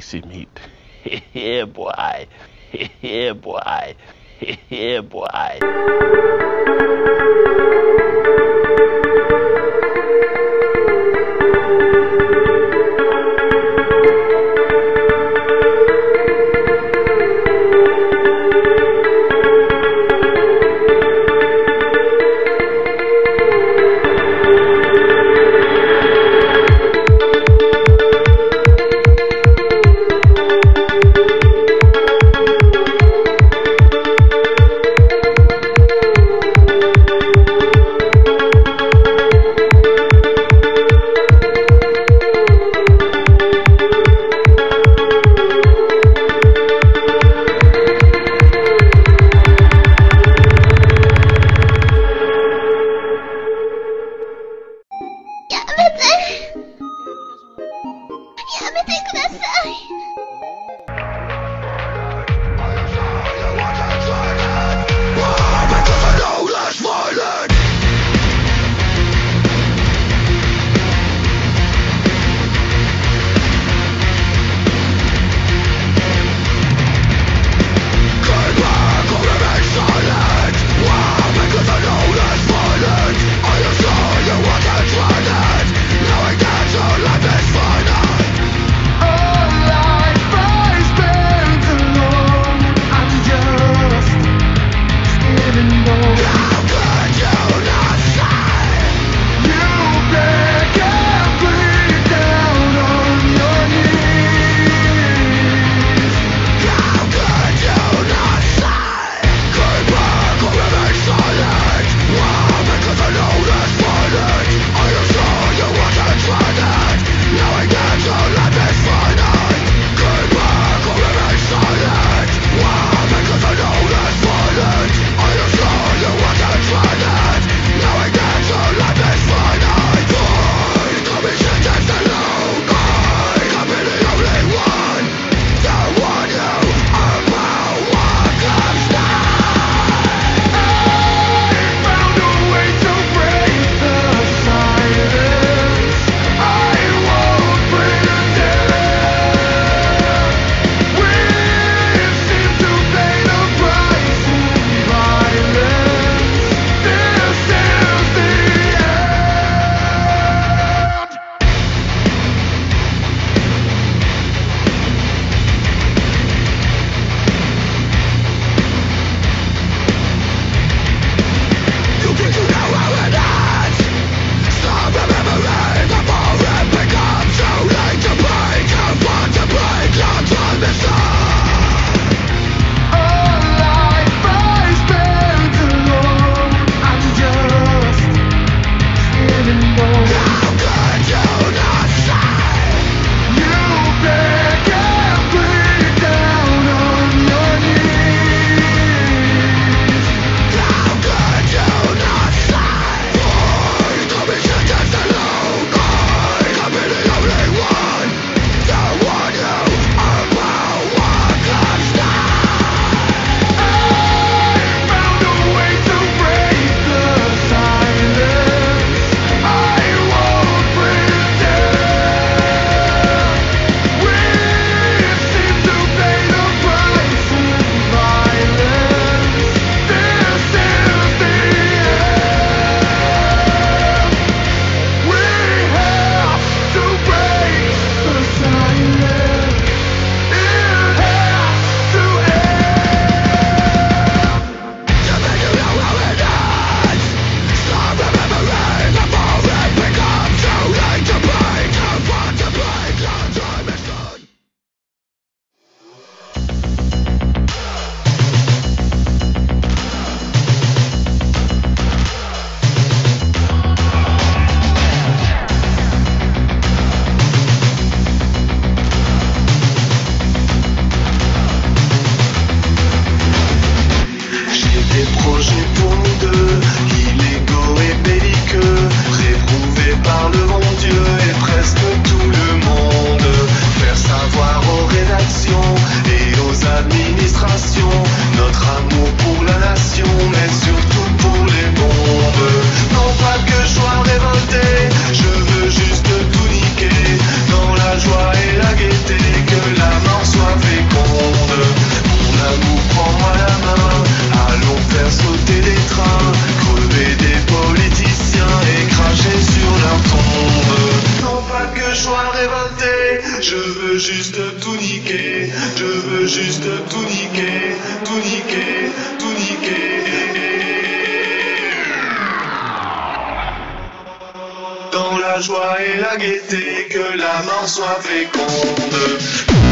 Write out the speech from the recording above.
spicy meat. yeah, boy. yeah, boy. yeah, boy. めてください。Hoje je veux juste tout niquer, je veux juste tout niquer, tout niquer, tout niquer. Dans la joie et la gaieté, que la mort soit féconde.